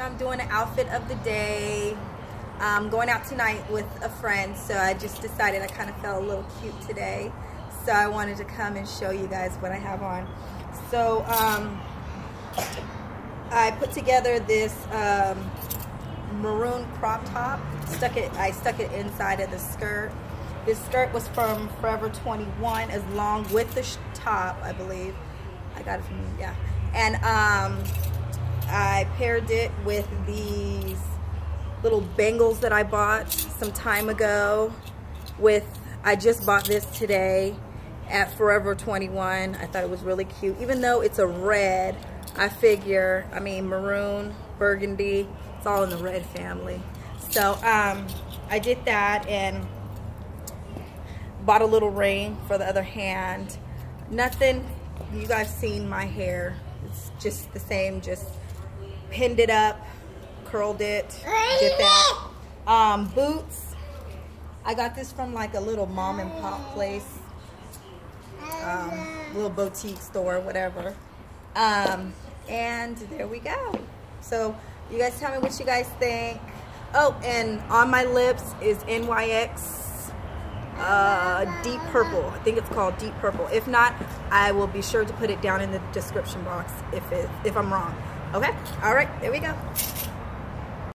I'm doing an outfit of the day. I'm going out tonight with a friend, so I just decided I kind of felt a little cute today. So I wanted to come and show you guys what I have on. So um, I put together this um, maroon crop top. Stuck it. I stuck it inside of the skirt. This skirt was from Forever 21, as long with the top, I believe. I got it from yeah. And um, I paired it with these little bangles that I bought some time ago with, I just bought this today at Forever 21. I thought it was really cute. Even though it's a red, I figure, I mean, maroon, burgundy, it's all in the red family. So um, I did that and bought a little ring for the other hand. Nothing, you guys seen my hair. It's just the same, just pinned it up, curled it, did that. Um, boots, I got this from like a little mom and pop place, um, little boutique store, whatever. Um, and there we go. So you guys tell me what you guys think. Oh, and on my lips is NYX uh, Deep Purple. I think it's called Deep Purple. If not, I will be sure to put it down in the description box if, it, if I'm wrong. Okay? All right, there we go.